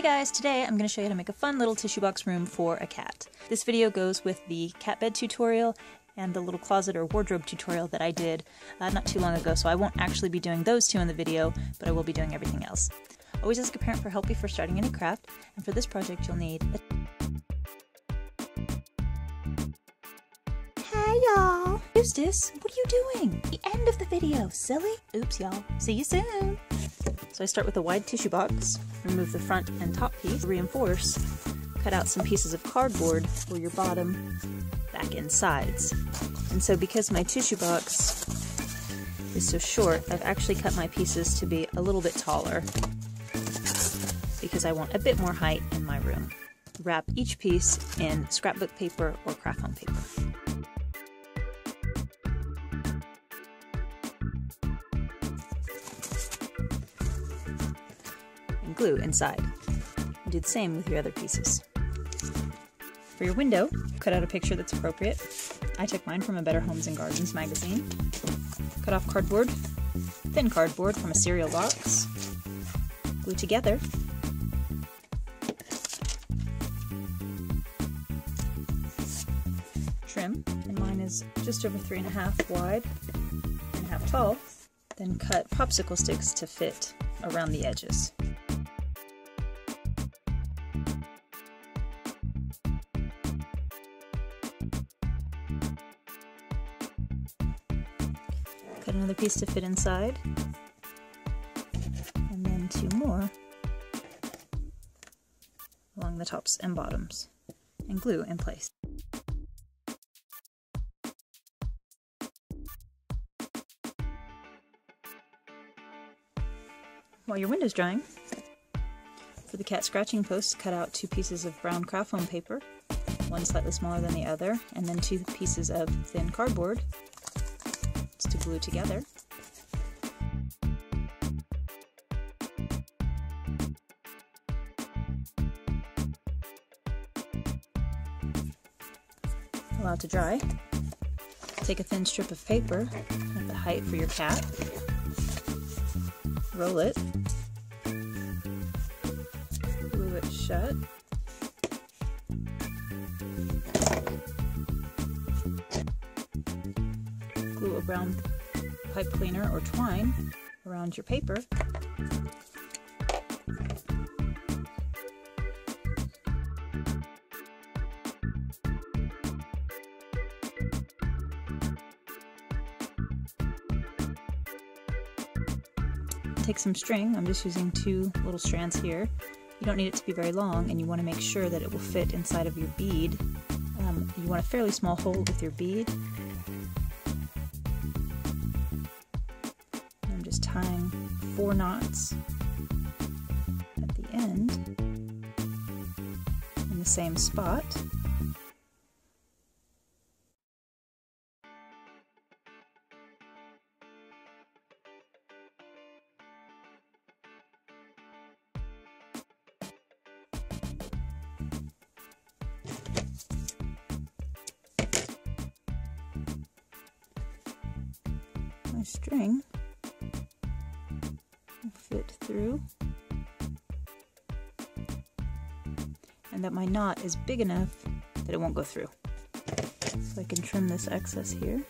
Hey guys, today I'm going to show you how to make a fun little tissue box room for a cat. This video goes with the cat bed tutorial and the little closet or wardrobe tutorial that I did uh, not too long ago, so I won't actually be doing those two in the video, but I will be doing everything else. Always ask a parent for help before starting any craft, and for this project you'll need a Hey y'all! Eustace, what are you doing? The end of the video, silly! Oops, y'all. See you soon! So I start with a wide tissue box, remove the front and top piece, reinforce, cut out some pieces of cardboard for your bottom, back and sides. And so because my tissue box is so short, I've actually cut my pieces to be a little bit taller because I want a bit more height in my room. Wrap each piece in scrapbook paper or craft paper. Glue inside. And do the same with your other pieces. For your window, cut out a picture that's appropriate. I took mine from a Better Homes and Gardens magazine. Cut off cardboard, thin cardboard from a cereal box. Glue together. Trim, and mine is just over three and a half wide and half tall. Then cut popsicle sticks to fit around the edges. Cut another piece to fit inside. And then two more along the tops and bottoms. And glue in place. While your window's drying, for the cat scratching post, cut out two pieces of brown craft foam paper, one slightly smaller than the other, and then two pieces of thin cardboard glue together. Allow to dry. Take a thin strip of paper at the height for your cat. Roll it. Glue it shut. Brown pipe cleaner or twine around your paper. Take some string, I'm just using two little strands here. You don't need it to be very long and you want to make sure that it will fit inside of your bead. Um, you want a fairly small hole with your bead tying four knots at the end in the same spot. My string through and that my knot is big enough that it won't go through. So I can trim this excess here.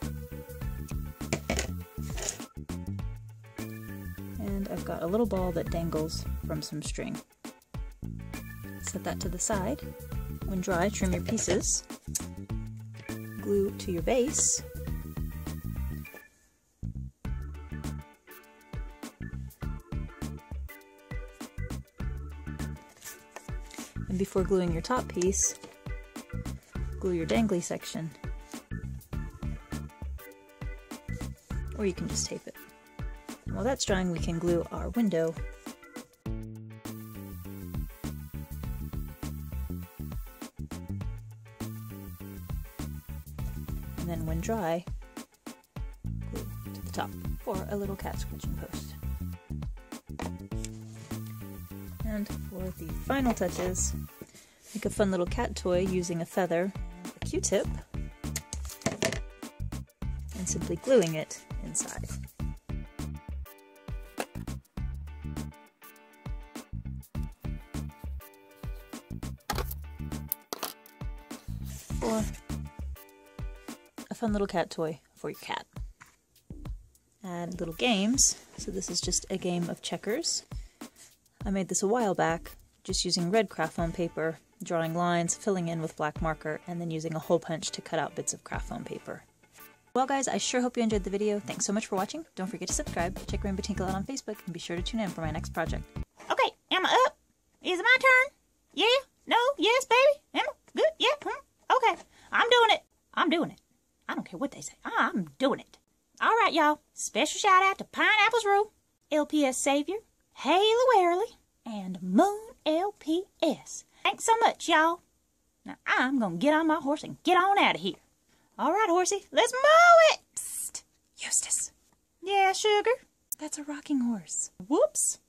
And I've got a little ball that dangles from some string. Set that to the side. When dry, trim your pieces. Glue to your base before gluing your top piece, glue your dangly section. Or you can just tape it. And while that's drying, we can glue our window. And then when dry, glue to the top for a little cat scratching post. And for the final touches, make a fun little cat toy using a feather, a q-tip, and simply gluing it inside. Or a fun little cat toy for your cat. Add little games. So this is just a game of checkers. I made this a while back, just using red craft foam paper, drawing lines, filling in with black marker, and then using a hole punch to cut out bits of craft foam paper. Well guys, I sure hope you enjoyed the video. Thanks so much for watching. Don't forget to subscribe, check Rainbow Tinkle out on Facebook, and be sure to tune in for my next project. Okay, Emma up. Is it my turn? Yeah? No? Yes, baby? Emma? Good? Yeah? Hmm? Okay. I'm doing it. I'm doing it. I don't care what they say. I'm doing it. All right, y'all. Special shout out to Pineapples Rule, LPS Savior, Haley Warley, and Moon LPS. Thanks so much, y'all. Now I'm gonna get on my horse and get on out of here. All right, horsey, let's mow it. Psst, Eustace. Yeah, sugar. That's a rocking horse. Whoops.